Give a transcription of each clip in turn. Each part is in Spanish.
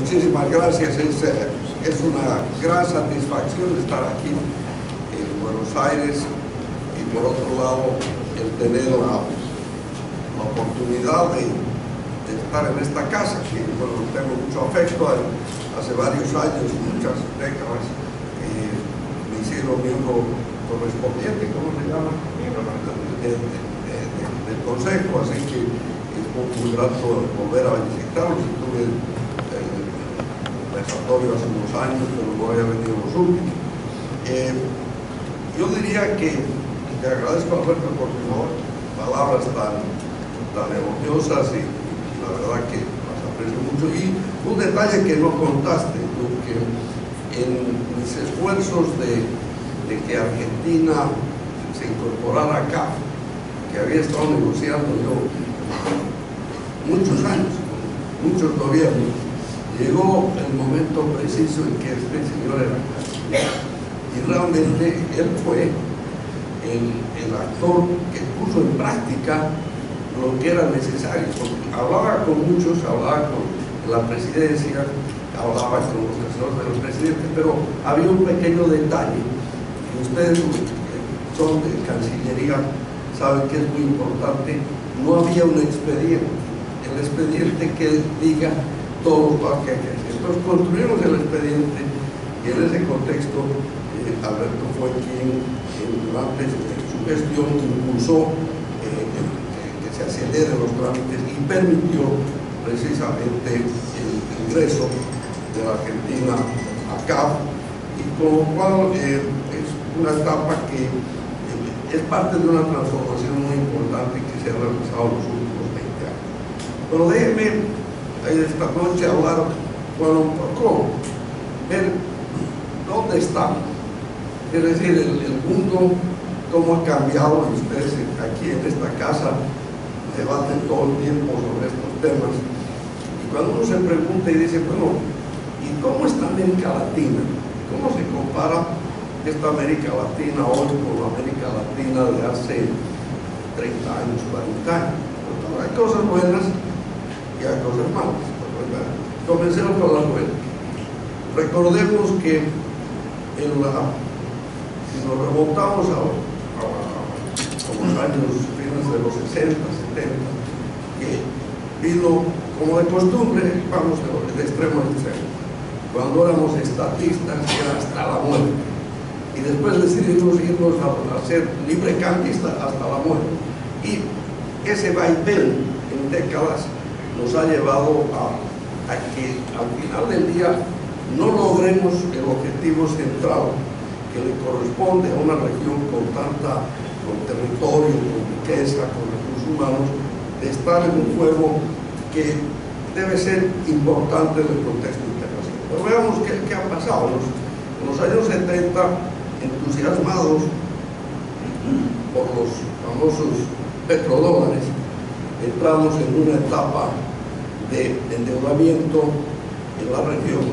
muchísimas gracias. Es, eh, es, una gran satisfacción estar aquí en Buenos Aires y por otro lado el tener la, la oportunidad de, de, estar en esta casa, que bueno, tengo mucho afecto. Hace varios años, muchas décadas, eh, me hicieron miembro correspondiente, ¿cómo se llama? del Consejo, así que es muy grato volver a visitarlos. Estuve hace unos años, pero no había venido los últimos. Eh, yo diría que te agradezco Alberto por tus palabras tan, tan elogiosas y la verdad que las aprecio mucho. Y un detalle que no contaste, que en mis esfuerzos de, de que Argentina se incorporara acá, que había estado negociando yo muchos años, muchos gobiernos, llegó el momento preciso en que este señor era y realmente él fue el, actor que puso en práctica lo que era necesario. Hablaba con muchos, hablaba con la presidencia, hablaba con los asesores de los presidentes, pero había un pequeño detalle ustedes son de Cancillería saben que es muy importante, no había un expediente. El expediente que diga todo que que hacer. Entonces construimos el expediente y en ese contexto eh, Alberto fue quien durante su gestión impulsó eh, que se aceleren los trámites y permitió precisamente el ingreso de la Argentina acá y con lo cual eh, es una etapa que es parte de una transformación muy importante que se ha realizado en los últimos 20 años. Pero esta noche hablar bueno, un poco, dónde estamos. Es decir, el, mundo, cómo ha cambiado, ustedes aquí en esta casa debaten todo el tiempo sobre estos temas. Y cuando uno se pregunta y dice, bueno, ¿y cómo está América Latina? ¿Cómo se compara esta América Latina hoy con la América Latina de hace 30 años, 40 años? hay cosas buenas y hay cosas malas. Comencemos con las buenas. Recordemos que en la, si nos remontamos a, los años fines de los 60, 70, que vino como de costumbre, vamos de, extremo a extremo. Cuando éramos estatistas era hasta la muerte. Y después decidimos irnos a, a ser librecambistas hasta la muerte. Y ese vaivén en décadas nos ha llevado a, que al final del día no logremos el objetivo central que le corresponde a una región con tanta, con territorio, con riqueza, con recursos humanos, de estar en un juego que debe ser importante en el contexto internacional. Pero veamos qué, ha pasado. en los años 70, entusiasmados por los famosos petrodólares, entramos en una etapa de endeudamiento en la región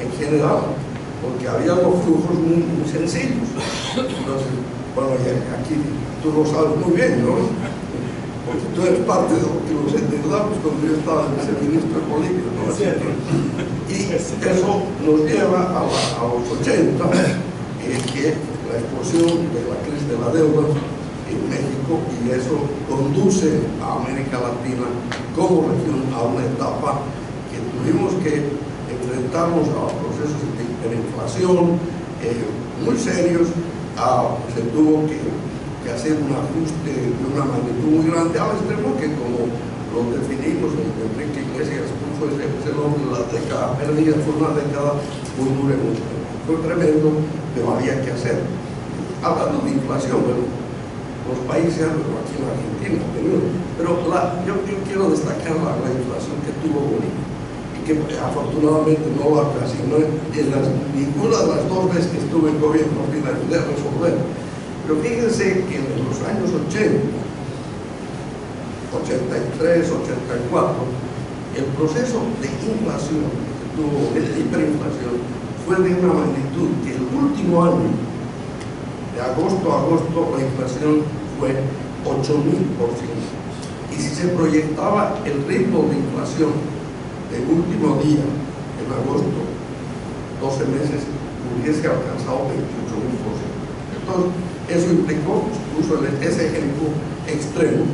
en general, porque había los flujos muy, sencillos. Entonces, bueno, aquí tú lo sabes muy bien, ¿no? Porque tú eres parte de lo que los endeudamos cuando yo estaba en ese ministro de política, ¿no? Y eso nos lleva a, los 80, eh, que la explosión de la crisis de la deuda en México y eso conduce a América Latina como región a una etapa que tuvimos que enfrentarnos a procesos de hiperinflación eh, muy serios, se tuvo que, hacer un ajuste de una magnitud muy grande al extremo que como lo definimos, Enrique Iglesias puso ese, ese nombre, la década perdida fue una década muy dura, fue tremendo, pero había que hacer. Hablando de inflación, bueno, los países, aquí en Argentina, pero yo, quiero destacar la, inflación que tuvo Bolivia y que afortunadamente no la ocasionó en las, ninguna de las dos veces que estuve en gobierno la ayudé a resolver. Pero fíjense que en los años 80, 83, 84, el proceso de inflación que tuvo, de hiperinflación, fue de una magnitud que el último año, de agosto a agosto, la inflación fue 8.000%. Y si se proyectaba el ritmo de inflación del último día, en agosto, 12 meses, hubiese alcanzado 28 mil Entonces, eso implicó, puso ese ejemplo extremo,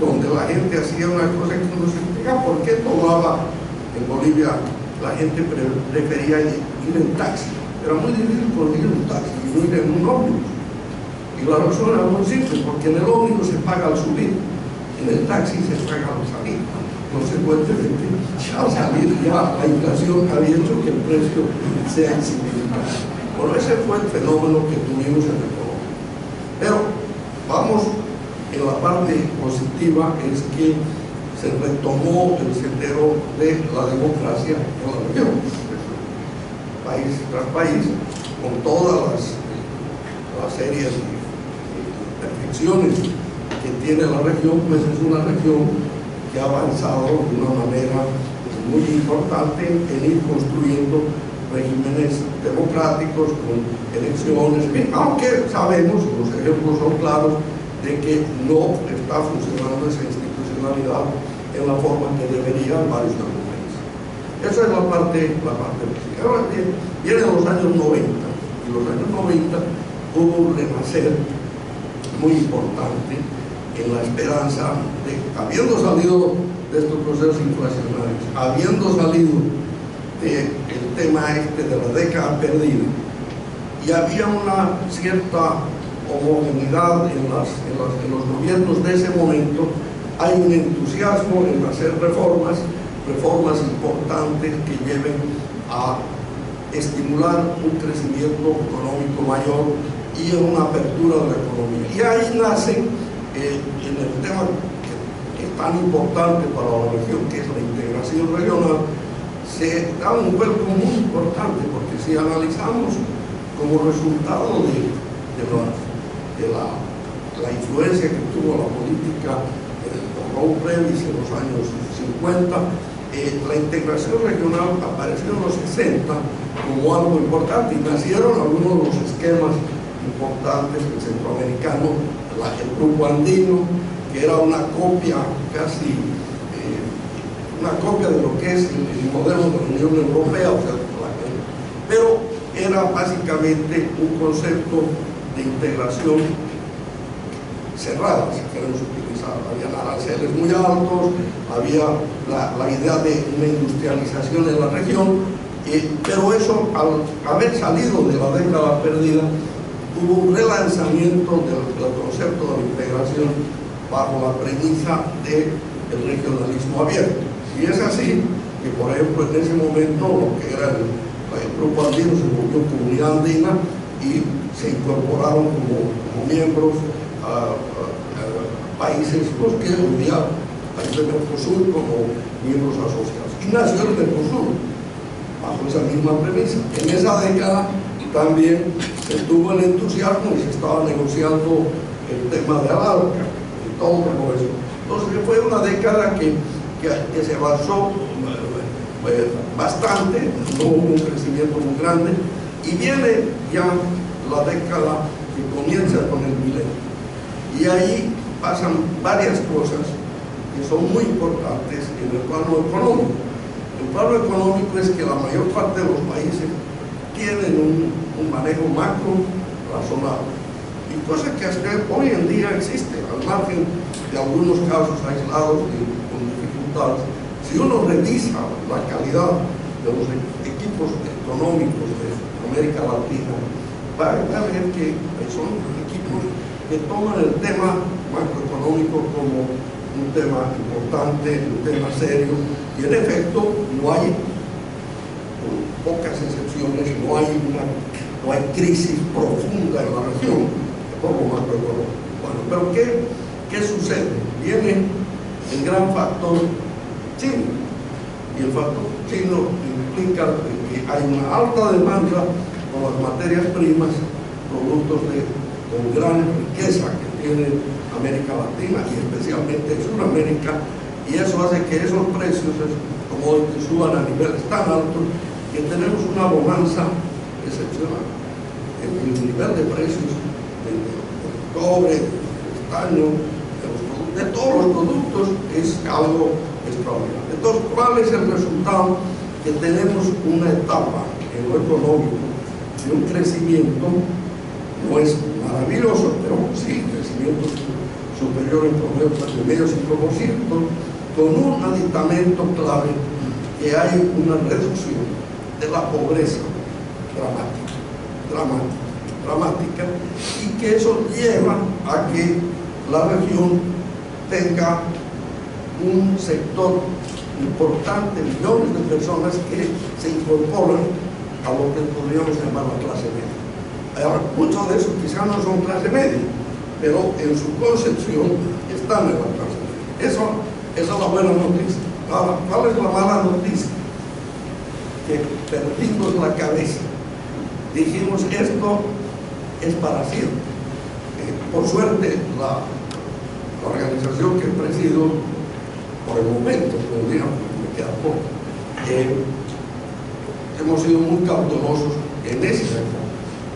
donde la gente hacía una cosa que no se explica por qué tomaba en Bolivia, la gente prefería ir en taxi. Era muy difícil conseguir un taxi y no ir en un ómnibus. Y la razón era muy simple, porque en el ómnibus se paga al subir, en el taxi se paga al salir. Consecuentemente, al salir ya la inflación había hecho que el precio sea insignificante. Bueno, ese fue el fenómeno que tuvimos en el pero vamos en la parte positiva, es que se retomó el sendero de la democracia en la región, país tras país, con todas las, las series que tiene la región, pues es una región que ha avanzado de una manera muy importante en ir construyendo regímenes democráticos, con elecciones, aunque sabemos, los ejemplos son claros, de que no está funcionando esa institucionalidad en la forma que debería en varios países. Esa es la parte, la parte Ahora bien, vienen los años 90, y los años 90 hubo un renacer muy importante en la esperanza de, habiendo salido de estos procesos inflacionarios, habiendo salido el tema este de la década perdida y había una cierta homogeneidad en, las, en, los gobiernos de ese momento, hay un entusiasmo en hacer reformas, reformas importantes que lleven a estimular un crecimiento económico mayor y una apertura de la economía. Y ahí nace eh, en el tema que es tan importante para la región, que es la integración regional, se da un vuelco muy importante, porque si analizamos como resultado de, la, influencia que tuvo la política de Raúl Previs en los años 50, eh, la integración regional apareció en los 60 como algo importante y nacieron algunos de los esquemas importantes del centroamericano, el grupo andino, que era una copia casi una copia de lo que es el, modelo de la Unión Europea, o sea, pero era básicamente un concepto de integración cerrada, si queremos utilizar. Había aranceles muy altos, había la, idea de una industrialización en la región, eh, pero eso, al haber salido de la década perdida, hubo un relanzamiento del, del concepto de la integración bajo la premisa del regionalismo abierto. Y es así que, por ejemplo, en ese momento lo que era el, grupo andino se volvió comunidad andina y se incorporaron como, miembros a, países los que hoy día países del Mercosur como miembros asociados. Y nació el Mercosur bajo esa misma premisa. En esa década también se tuvo el entusiasmo y se estaba negociando el tema de Alarca y todo eso. Entonces fue una década que que, se avanzó eh, bastante, no hubo un crecimiento muy grande, y viene ya la década que comienza con el milenio. Y ahí pasan varias cosas que son muy importantes en el plano económico. El plano económico es que la mayor parte de los países tienen un, manejo macro razonable. Y cosas que hasta hoy en día existen, al margen de algunos casos aislados si uno revisa la calidad de los equipos económicos de América Latina, va a ver que son equipos que toman el tema macroeconómico como un tema importante, un tema serio, y en efecto no hay, con pocas excepciones, no hay una no hay crisis profunda en la región. Bueno, pero ¿qué, qué sucede? Viene el gran factor chino. Y el factor chino implica que hay una alta demanda por las materias primas, productos de, con gran riqueza que tiene América Latina y especialmente Sudamérica, y eso hace que esos precios, como suban a niveles tan altos, que tenemos una bonanza excepcional. El, nivel de precios del, cobre, del estaño, de, de todos los productos es algo extraordinario. Entonces, ¿cuál es el resultado que tenemos una etapa en lo económico de un crecimiento, no es maravilloso, pero sí, crecimiento superior en promedio al medio 5%, con un aditamento clave que hay una reducción de la pobreza dramática, dramática, dramática, y que eso lleva a que la región tenga un sector importante, millones de personas que se incorporan a lo que podríamos llamar la clase media. Ahora, muchos de esos quizás no son clase media, pero en su concepción están en la clase media. Eso, esa es la buena noticia. ¿cuál es la mala noticia? Que perdimos la cabeza. Dijimos, esto es para siempre. Eh, por suerte, la, organización que presido por el momento, podríamos, me queda poco. Eh, hemos sido muy cautelosos en ese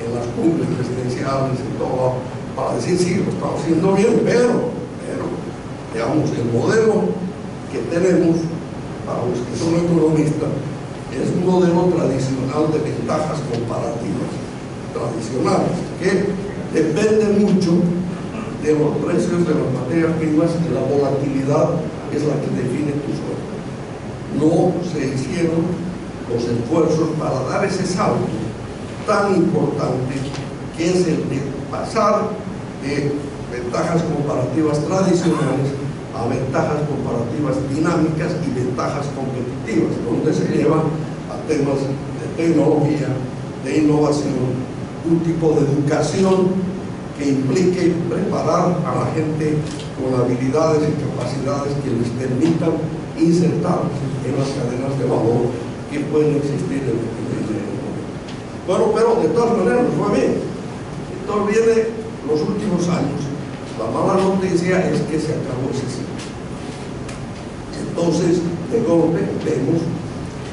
en las cumbres presidenciales y todo, para decir, sí, lo estamos haciendo bien, pero, pero, digamos, el modelo que tenemos, para los que son economistas, es un modelo tradicional de ventajas comparativas, tradicionales, que depende mucho de los precios de las materias primas y la volatilidad es la que define tu sueldo. No se hicieron los esfuerzos para dar ese salto tan importante que es el de pasar de ventajas comparativas tradicionales a ventajas comparativas dinámicas y ventajas competitivas, donde se lleva a temas de tecnología, de innovación, un tipo de educación que implique preparar a la gente con habilidades y capacidades que les permitan insertar en las cadenas de valor que pueden existir en el momento. Bueno, pero de todas maneras fue bien. Entonces viene los últimos años. La mala noticia es que se acabó ese ciclo. Entonces, de golpe, vemos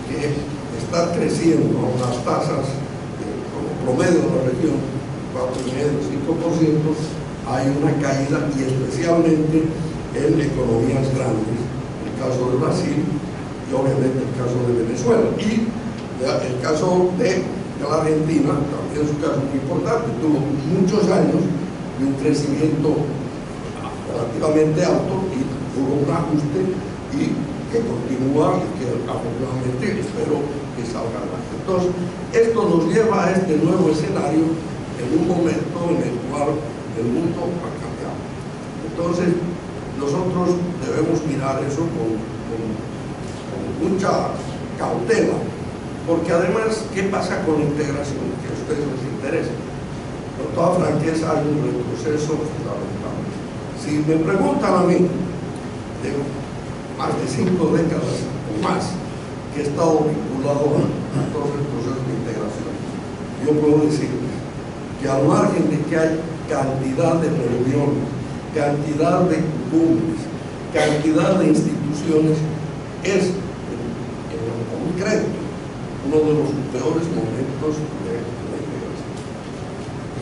que está creciendo unas tasas eh, como promedio de la región 4,5, 5%, hay una caída y especialmente en economías grandes, el caso de Brasil y obviamente el caso de Venezuela. Y el caso de, la Argentina también es un caso muy importante, tuvo muchos años de un crecimiento relativamente alto y hubo un ajuste y que continúa y que afortunadamente espero que salga adelante. Entonces, esto nos lleva a este nuevo escenario en un momento en el cual el mundo ha cambiado. Entonces, nosotros debemos mirar eso con, mucha cautela, porque además, ¿qué pasa con la integración? Que a ustedes les interesa. Con toda franqueza hay un retroceso fundamental. Si me preguntan a mí, de más de cinco décadas o más, que he estado vinculado a todos los procesos de integración, yo puedo decir que al margen de que hay cantidad de reuniones, cantidad de cumbres, cantidad de instituciones, es en, lo concreto uno de los peores momentos.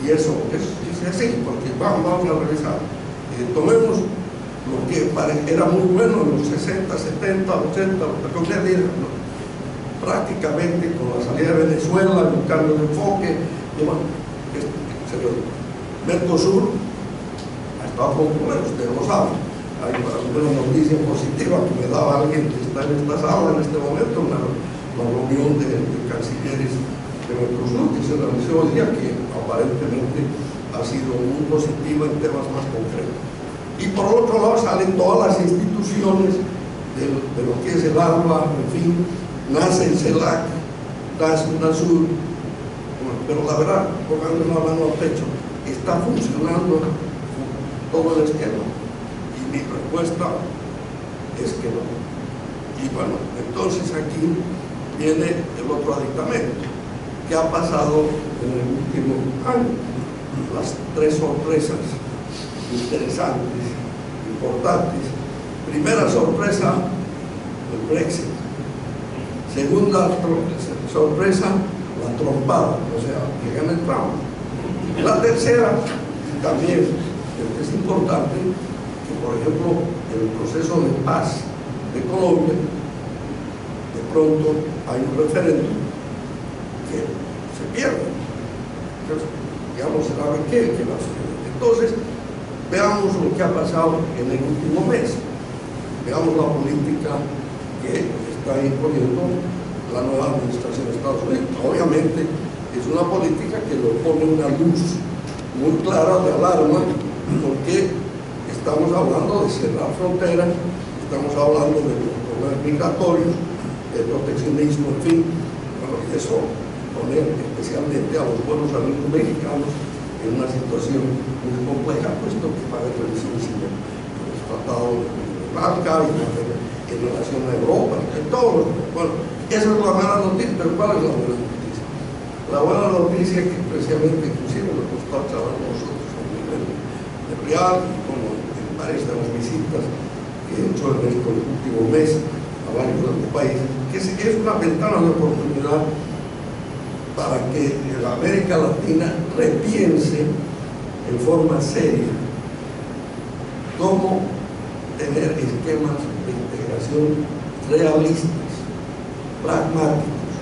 Y eso es, así, porque vamos, a revisar. Eh, tomemos lo que era muy bueno en los 60, 70, 80, lo que prácticamente con la salida de Venezuela, un cambio de enfoque, Mercosur ha estado popular, ustedes lo saben. Hay una noticia positiva que me daba alguien que está en esta sala en este momento, una, reunión de, cancilleres de que se realizó hoy día, que aparentemente ha sido muy positiva en temas más concretos. Y por otro lado salen todas las instituciones de, lo que es el ALBA, en fin, nace el CELAC, nace UNASUR, pero la verdad, pongamos la mano al pecho, está funcionando todo el esquema. Y mi respuesta es que no. Y bueno, entonces aquí viene el otro aditamento. ¿Qué ha pasado en el último año? Las tres sorpresas interesantes, importantes. Primera sorpresa, el Brexit. Segunda sorpresa, la trompada, o sea, que gana el Trump. La tercera, también, es importante, que por ejemplo, el proceso de paz de Colombia, de pronto hay un referéndum que se pierde. Entonces, ya no se sabe qué, qué va a. Entonces, veamos lo que ha pasado en el último mes. Veamos la política que está imponiendo la nueva administración de Estados Unidos. Obviamente es una política que lo pone una luz muy clara de alarma porque estamos hablando de cerrar fronteras, estamos hablando de problemas migratorios, de proteccionismo, en fin, eso poner especialmente a los buenos amigos mexicanos en una situación muy compleja, puesto que va a haber en el tratado de Marca y en relación a Europa, en todos bueno, esa es la mala noticia, pero ¿cuál es la buena noticia? La buena noticia es que precisamente, inclusive lo que estamos hablando nosotros a nivel de real, como en varias de las visitas que he hecho en el último mes a varios de los países, que es una ventana de oportunidad para que la América Latina repiense en forma seria cómo tener esquemas de integración realistas, pragmáticos,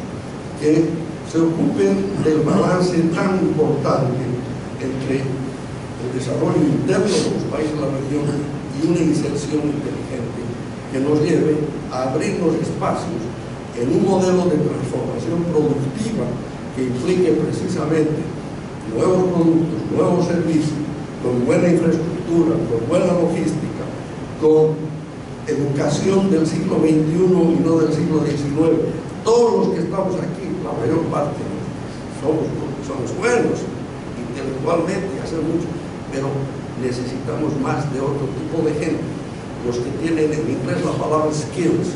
que se ocupen del balance tan importante entre el desarrollo interno de los países de la región y una inserción inteligente que nos lleve a abrirnos espacios en un modelo de transformación productiva que implique precisamente nuevos productos, nuevos servicios, con buena infraestructura, con buena logística, con educación del siglo XXI y no del siglo XIX. Todos los que estamos aquí, la mayor parte, somos, buenos intelectualmente, hacer mucho, pero necesitamos más de otro tipo de gente. Los que tienen en inglés la palabra skills,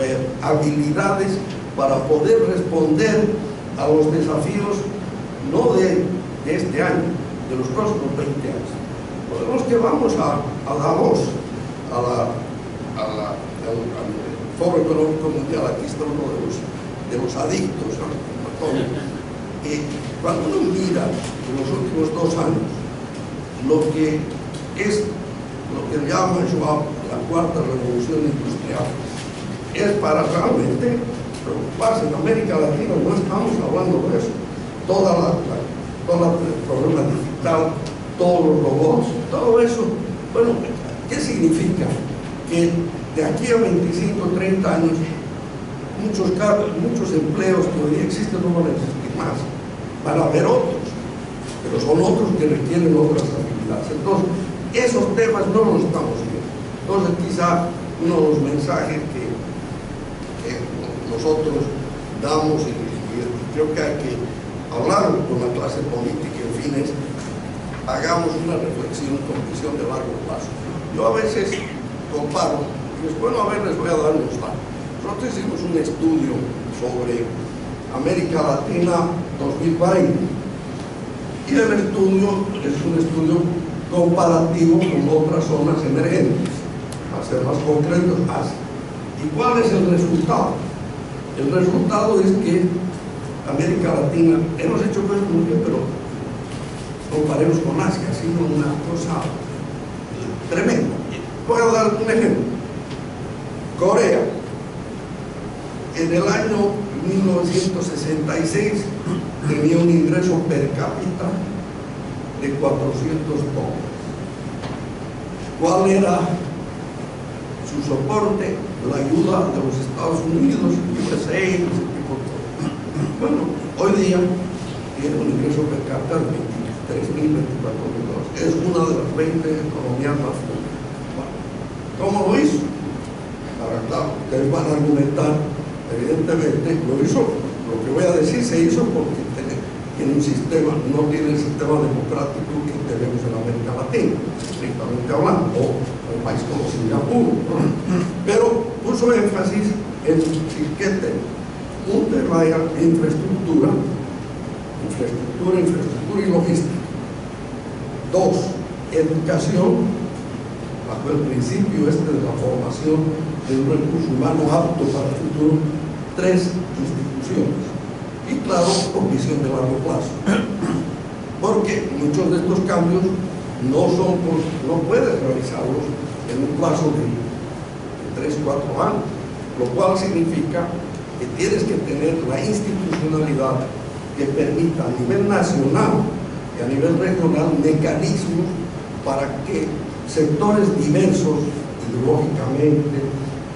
eh, habilidades para poder responder a los desafíos no de, este año, de los próximos 20 años. Podemos que vamos a, a Davos, a la, a la, al, Foro Económico Mundial, aquí está uno de los, de los adictos Y cuando uno mira en los últimos dos años lo que es lo que llama Schwab la cuarta revolución industrial, es para realmente preocuparse en América Latina, no estamos hablando de eso. Toda la, todo el problema digital, todos los robots, todo eso. Bueno, ¿qué significa? Que de aquí a 25, 30 años, muchos, muchos empleos que hoy existen no van a existir más. Van a haber otros, pero son otros que requieren otras actividades. Entonces, esos temas no los estamos viendo. Entonces, quizá uno de los mensajes nosotros damos y, creo que hay que hablar con la clase política, en fin, hagamos una reflexión con visión de largo plazo. Yo a veces comparo, y después, bueno, a ver, les voy a dar unos datos. Nosotros hicimos un estudio sobre América Latina 2020 y el estudio es un estudio comparativo con otras zonas emergentes, para ser más concretos, Asia. ¿Y cuál es el resultado? El resultado es que América Latina, hemos hecho muy bien, pero comparemos con Asia, ha sido una cosa tremenda. Voy a dar un ejemplo. Corea, en el año 1966 tenía un ingreso per cápita de 400 dólares. ¿Cuál era su soporte? La ayuda de los Estados Unidos, USA, Bueno, hoy día tiene un ingreso per cápita de 23 mil, 24 mil dólares. Es una de las 20 economías más. Bueno, ¿Cómo lo hizo? Ahora, claro, ustedes van a argumentar, evidentemente, lo hizo, lo que voy a decir se hizo porque tiene un sistema, no tiene el sistema democrático que tenemos en América Latina, estrictamente hablando, o un país como Singapur. Pero puso énfasis en que un tema de infraestructura, infraestructura, infraestructura y logística. Dos, educación, bajo el principio este de la formación de un recurso humano apto para el futuro. Tres, instituciones. Y claro, con visión de largo plazo. Porque muchos de estos cambios no son, no puedes realizarlos en un plazo de 3, 4 años, lo cual significa que tienes que tener la institucionalidad que permita a nivel nacional y a nivel regional mecanismos para que sectores diversos ideológicamente,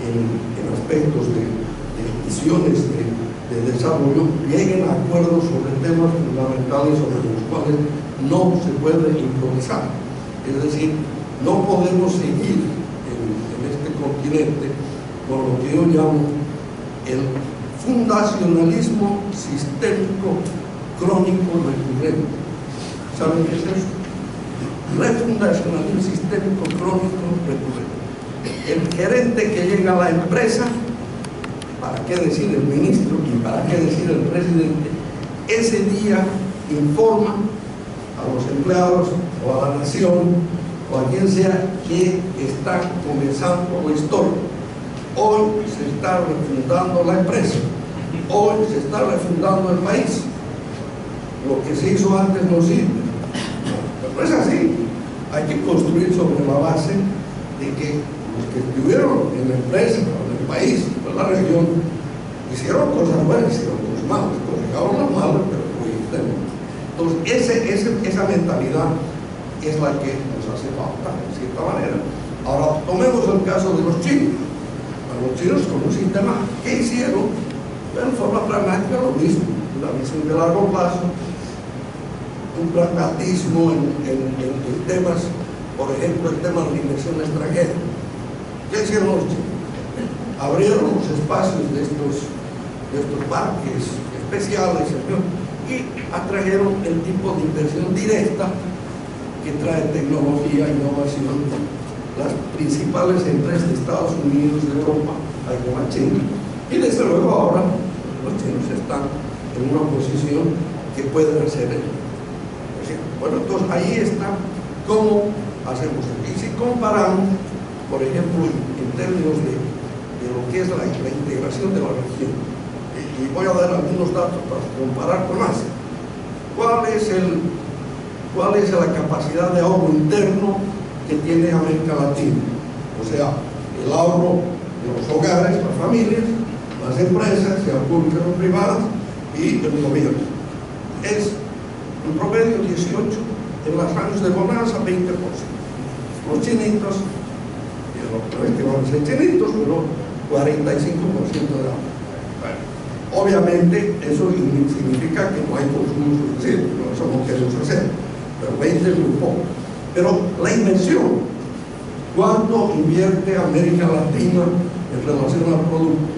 en, aspectos de, visiones de, de, desarrollo, lleguen a acuerdos sobre temas fundamentales sobre los cuales no se puede improvisar. Es decir, no podemos seguir continente con lo que yo llamo el fundacionalismo sistémico crónico recurrente. ¿Saben qué es eso? Refundacionalismo sistémico crónico recurrente. El gerente que llega a la empresa, ¿para qué decir el ministro y para qué decir el presidente? Ese día informa a los empleados o a la nación o quien sea que está comenzando la historia. Hoy se está refundando la empresa, hoy se está refundando el país. Lo que se hizo antes no sirve. No, es así. Hay que construir sobre la base de que los que estuvieron en la empresa, en el país, en la región, hicieron cosas buenas, hicieron cosas malas, las malas, pero entonces, ese, esa mentalidad es la que nos hace falta, de manera. Ahora, tomemos el caso de los chinos. los chinos con un sistema, ¿qué hicieron? De forma pragmática lo mismo, una visión de largo plazo, un pragmatismo en, temas, por ejemplo, el tema de la inversión extranjera. ¿Qué hicieron los chinos? Abrieron los espacios de estos, de estos parques especiales, y atrajeron el tipo de inversión directa que trae tecnología, innovación. Las principales empresas de Estados Unidos, de Europa, hay como China. Y desde luego ahora los chinos están en una posición que pueden hacer. Bueno, entonces ahí está cómo hacemos. Y si comparamos, por ejemplo, en términos de, lo que es la integración de la región, y voy a dar algunos datos para comparar con Asia. ¿Cuál es, el, ¿Cuál es la capacidad de ahorro interno que tiene América Latina? O sea, el ahorro de los hogares, las familias, las empresas, sean públicas o privadas, y el gobierno. Es un promedio 18, en las años de bonanza 20%. Los chinitos, no es que van a ser chinitos, pero 45% de ahorro. Obviamente eso significa que no hay consumo suficiente, no eso no queremos hacer, pero 20 es muy poco. Pero la inversión, ¿cuánto invierte América Latina en relación al producto?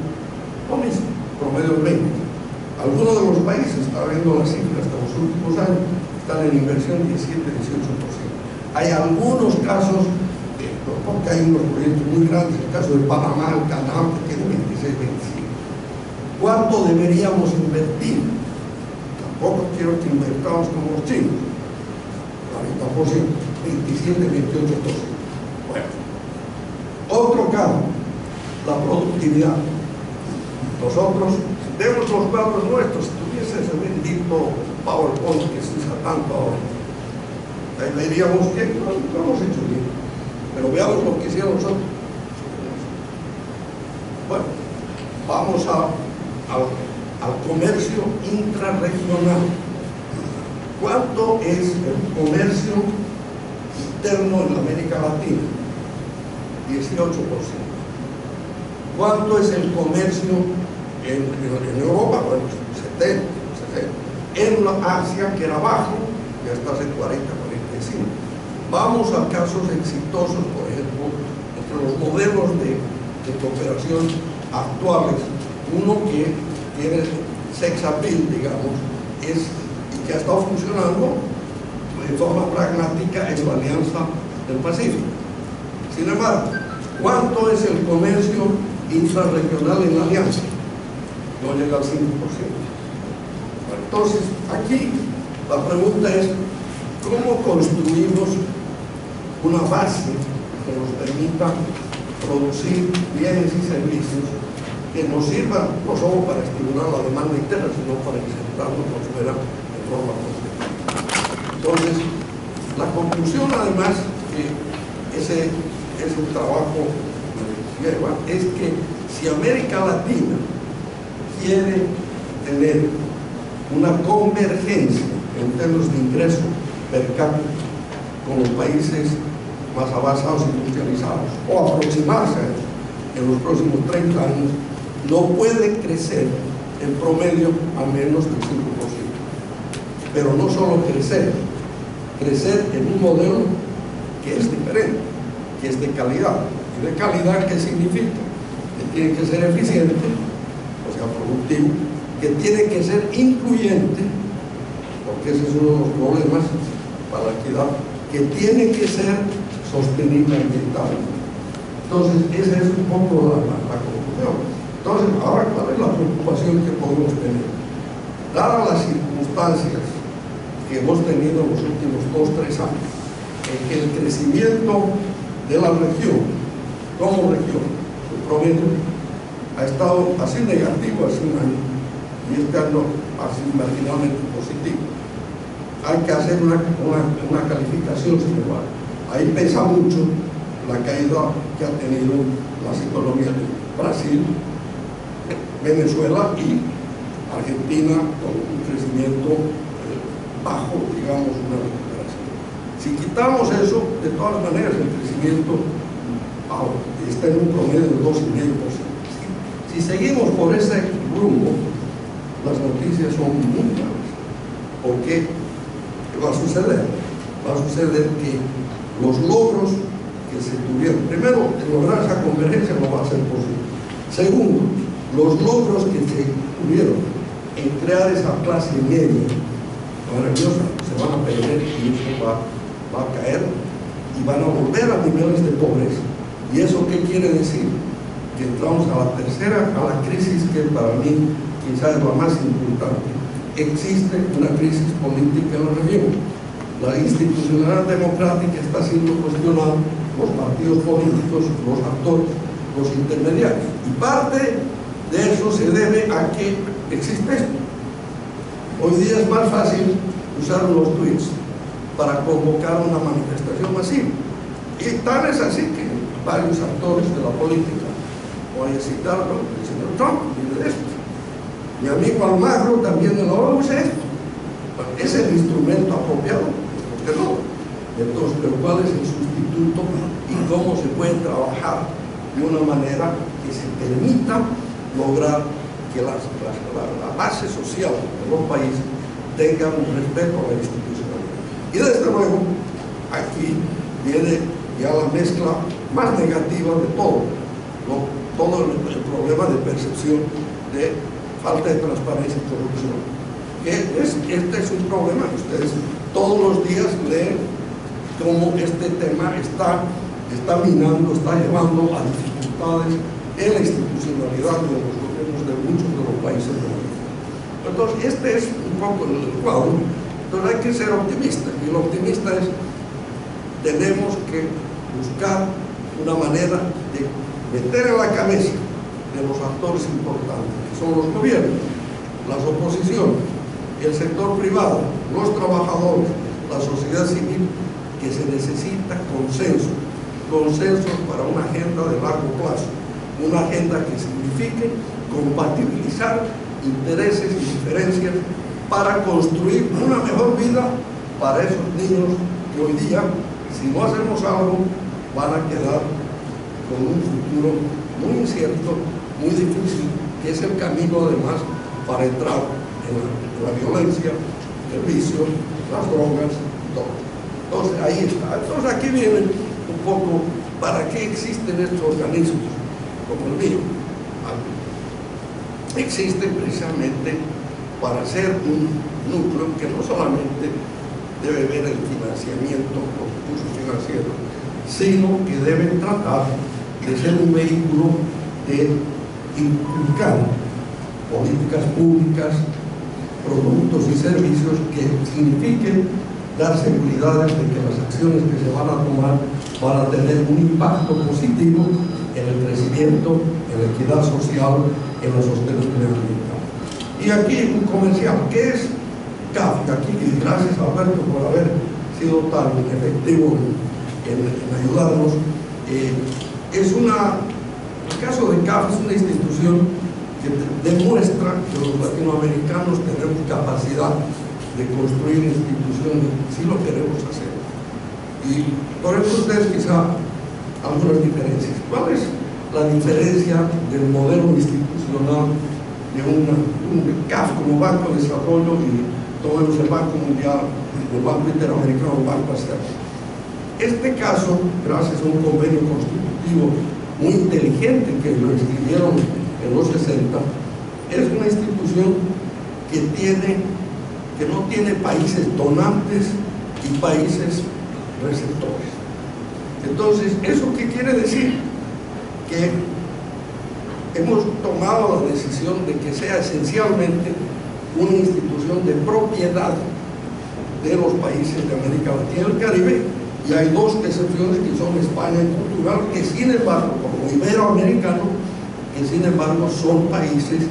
Lo mismo, promedio 20. Algunos de los países, está viendo las cifras de los últimos años, están en inversión 17-18%. Hay algunos casos, porque hay unos proyectos muy grandes, el caso de Panamá, el Canadá, que tiene 26-25%. ¿Cuánto deberíamos invertir? Tampoco quiero que invertamos como los chinos. 40%, 27, 28, 12. Bueno, otro caso, la productividad. Nosotros, si tenemos los cuadros nuestros, si tuviese ese bendito PowerPoint que se usa tanto ahora, ahí veríamos que no, lo hemos hecho bien. Pero veamos lo que hicieron nosotros. Bueno, vamos a al, comercio intrarregional. ¿Cuánto es el comercio interno en América Latina? 18%. ¿Cuánto es el comercio en, Europa? Bueno, 70, 70. En Asia, que era bajo, ya está en 40, 45. Vamos a casos exitosos, por ejemplo, entre los modelos de, de cooperación actuales uno que tiene sex appeal, digamos, es, que ha estado funcionando de forma pragmática en la Alianza del Pacífico. Sin embargo, ¿cuánto es el comercio intrarregional en la Alianza? No llega al 5%. Entonces, aquí la pregunta es, ¿cómo construimos una base que nos permita producir bienes y servicios que nos sirva no solo para estimular la demanda interna, sino para insertarnos prosperar de forma. Entonces, la conclusión además que ese, ese trabajo lleva es que si América Latina quiere tener una convergencia en términos de ingreso per cápita con los países más avanzados y industrializados, o aproximarse en los próximos 30 años, no puede crecer en promedio a menos del 5%. Pero no solo crecer, crecer en un modelo que es diferente, que es de calidad. ¿Y de calidad qué significa? Que tiene que ser eficiente, o sea, productivo, que tiene que ser incluyente, porque ese es uno de los problemas para la equidad, que tiene que ser sostenible ambientalmente. Entonces, esa es un poco la, la, conclusión. Entonces, ahora, ¿cuál es la preocupación que podemos tener? Dadas las circunstancias que hemos tenido en los últimos dos, tres años, en que el crecimiento de la región, como región, promedio, ha estado así negativo hace un año y este año así marginalmente positivo. Hay que hacer una, una, una calificación embargo. Ahí pesa mucho la caída que ha tenido las economías de Brasil, Venezuela y Argentina con un crecimiento bajo, digamos, una recuperación. Si quitamos eso, de todas maneras el crecimiento está en un promedio de 2,5%. Si seguimos por ese rumbo, las noticias son muy graves. Porque va a suceder? Va a suceder que los logros que se tuvieron, primero, lograr esa convergencia no va a ser posible. Segundo, los logros que se tuvieron en crear esa clase media maravillosa se van a perder y eso va, va a caer y van a volver a niveles de pobreza. ¿Y eso qué quiere decir? Que entramos a la tercera, a la crisis que para mí quizás es la más importante. Existe una crisis política en la región la institucionalidad democrática está siendo cuestionada, los partidos políticos, los actores, los intermediarios. Y parte de eso se debe a que existe esto. Hoy día es más fácil usar los tweets para convocar una manifestación masiva. Y tal es así que varios actores de la política, voy a citar el señor Trump, dice esto. Mi amigo Almagro también de la dice esto. Es el instrumento apropiado no. Entonces, pero ¿cuál es el sustituto y cómo se puede trabajar de una manera que se permita lograr que la, base social de los países tenga un respeto a la institucionalidad? Y desde luego, aquí viene ya la mezcla más negativa de todo, todo el, problema de percepción de falta de transparencia y corrupción. Que es, este es un problema que ustedes todos los días leen cómo este tema está, está minando, está llevando a dificultades en la institucionalidad de los muchos de los países región. Entonces, este es un poco el cuadro. Entonces hay que ser optimista. Y el optimista es, tenemos que buscar una manera de meter en la cabeza de los actores importantes, que son los gobiernos, las oposiciones, el sector privado, los trabajadores, la sociedad civil, que se necesita consenso, consenso para una agenda de largo plazo, una agenda que signifique compatibilizar intereses y diferencias para construir una mejor vida para esos niños que hoy día, si no hacemos algo, van a quedar con un futuro muy incierto, muy difícil, que es el camino además para entrar en la la violencia, el vicio, las drogas, todo. Entonces ahí está. Entonces aquí viene un poco para qué existen estos organismos como el mío. Existen precisamente para ser un núcleo que no solamente debe ver el financiamiento, los recursos financieros, sino que debe tratar de ser un vehículo de inculcar políticas públicas productos y servicios que signifiquen dar seguridades de que las acciones que se van a tomar van a tener un impacto positivo en el crecimiento, en la equidad social, en la sostenibilidad ambiental. Y aquí un comercial, ¿qué es CAF? Aquí, gracias Alberto por haber sido tan efectivo en, ayudarnos. Eh, es una, el caso de CAF es una institución que demuestra que los latinoamericanos tenemos capacidad de construir instituciones si lo queremos hacer. Y por eso ustedes quizá algunas diferencias. ¿Cuál es la diferencia del modelo institucional de una, un CAF como Banco de Desarrollo y todo el Banco Mundial, el Banco Interamericano, el Banco Asiático? Este caso, gracias a un convenio constitutivo muy inteligente que lo escribieron en los 60, es una institución que tiene que no tiene países donantes y países receptores. Entonces, ¿eso qué quiere decir? Que tomado la decisión de que sea esencialmente una institución de propiedad de los países de América Latina y el Caribe. Y hay dos excepciones que son España y Portugal, que sin embargo, como iberoamericano, que sin embargo son países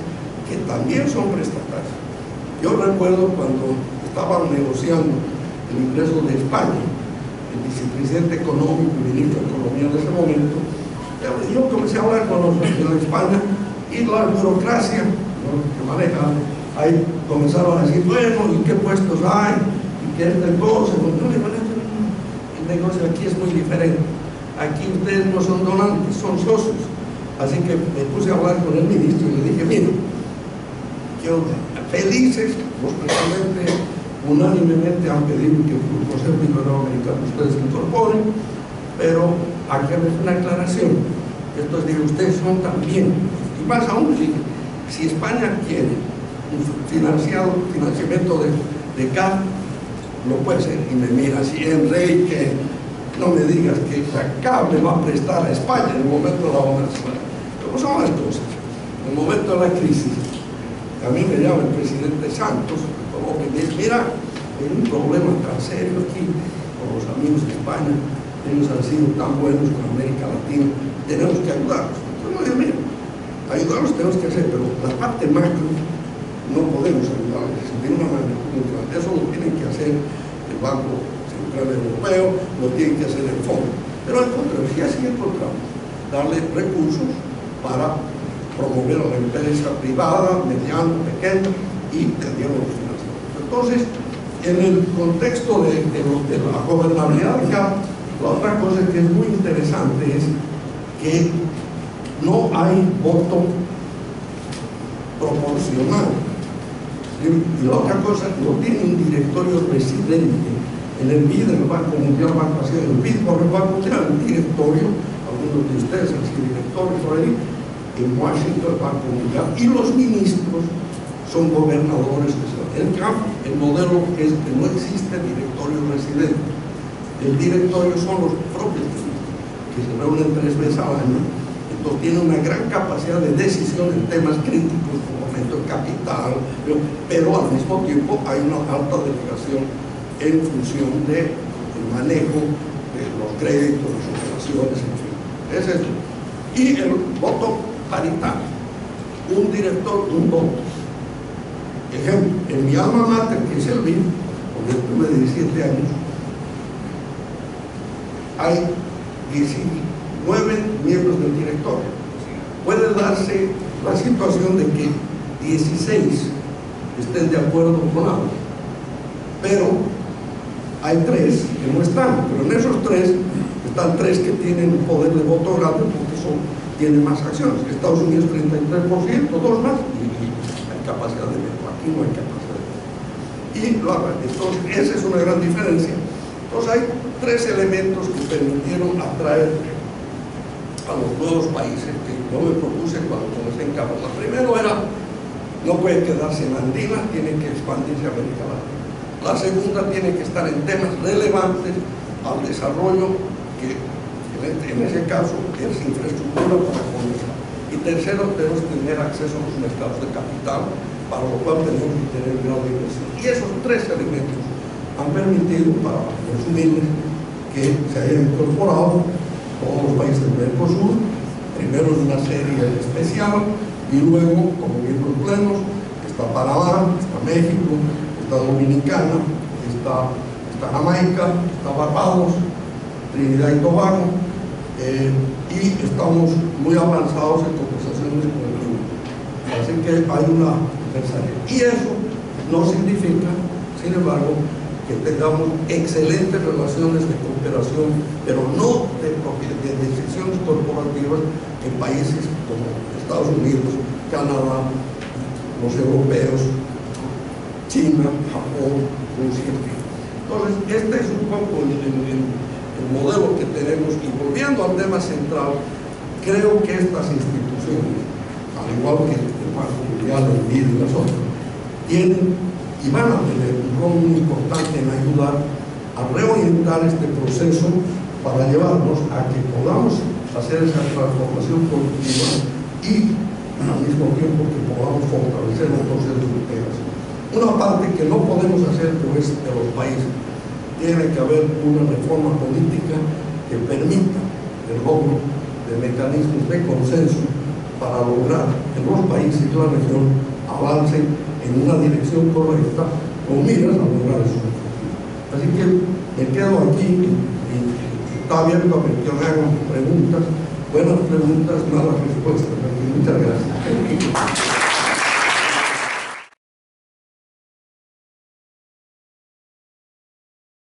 que también son prestatarios. Yo recuerdo cuando estaban negociando el ingreso de España, el vicepresidente económico y ministro de Economía de ese momento, yo comencé a hablar con los de España y la burocracia que maneja, ahí comenzaron a decir, bueno, ¿y qué puestos hay? ¿Y qué es el negocio? No, el negocio aquí es muy diferente. Aquí ustedes no son donantes, son socios. Así que me puse a hablar con el ministro y le dije, mire, yo felices, los presidentes unánimemente han pedido que el Consejo Iberoamericano ustedes se incorporen, pero aquí hay una aclaración. Esto es de ustedes son también, más aún, si, si España quiere un financiado, financiamiento de, de CAF, lo puede ser. Y me mira así, Enrique, no me digas que CAF le va a prestar a España en el momento de la bonanza. ¿Cómo son las cosas? En el momento de la crisis, a mí me llama el presidente Santos, como que me dice, mira, hay un problema tan serio aquí con los amigos de España, ellos han sido tan buenos con América Latina, tenemos que ayudarlos. Entonces, mira, ayudarlos tenemos que hacer, pero la parte macro no podemos ayudarles de una manera Eso lo tiene que hacer el Banco Central Europeo, lo tiene que hacer el fondo. Pero al contrario, si así encontramos, darle recursos para promover a la empresa privada, mediana, pequeña y cambiar los financieros. Entonces, en el contexto de, la gobernabilidad la otra cosa que es muy interesante es que no hay voto proporcional. Y, la otra cosa, no tiene un directorio residente. En el BID, el Banco Mundial, Banco Asia, el BID por el Banco Mundial, un directorio, algunos de ustedes han sido directores por ahí, en Washington, Banco Mundial, y los ministros son gobernadores. En cambio, el modelo es que no existe directorio residente. El directorio son los propios que se reúnen tres veces al año. Tiene una gran capacidad de decisión en temas críticos como aumento de capital, pero, al mismo tiempo hay una alta delegación en función del manejo de los créditos, las operaciones, en fin. Es eso. Y el voto paritario. Un director, un voto. Ejemplo, en mi alma mater, que es el BIM, porque tuve 17 años, hay 19 miembros del directorio. Puede darse la situación de que 16 estén de acuerdo con algo, pero hay tres que no están, pero en esos tres están tres que tienen poder de voto grande porque son tiene más acciones. Estados Unidos 33%, dos más, y, hay capacidad de veto. Aquí no hay capacidad de veto. Y lo Entonces, esa es una gran diferencia. Entonces, hay tres elementos que permitieron atraer a los nuevos países que yo me propuse cuando comencé en. La primero era, no puede quedarse en Andina, tiene que expandirse a América Latina. La segunda tiene que estar en temas relevantes al desarrollo que en ese caso es infraestructura para comenzar. Y tercero, tenemos que tener acceso a los mercados de capital, para lo cual tenemos que tener grado. Y esos tres elementos han permitido, para resumirles, que se hayan incorporado todos los países del Mercosur, primero en una serie especial, y luego, como miembros plenos, está Panamá, está México, está Dominicana, está, está Jamaica, está Barbados, Trinidad y Tobago, eh, y estamos muy avanzados en conversaciones con el. Las Así que hay una necesaria. Y eso no significa, sin embargo, que tengamos excelentes relaciones de cooperación, pero no de, de decisiones corporativas en países como Estados Unidos, Canadá, los europeos, China, Japón, Rusia. Entonces, este es un poco el, el, el modelo que tenemos. Y volviendo al tema central, creo que estas instituciones, al igual que el Banco Mundial, el BID y las otras, tienen y van a tener rol muy importante en ayudar a reorientar este proceso para llevarnos a que podamos hacer esa transformación productiva y al mismo tiempo que podamos fortalecer los procesos integración. Una parte que no podemos hacer pues de los países, tiene que haber una reforma política que permita el logro de mecanismos de consenso para lograr que los países y la región avancen en una dirección correcta con miras a lograr eso. Así que me quedo aquí está abierto a que hagan preguntas, buenas preguntas, malas respuestas. Muchas gracias.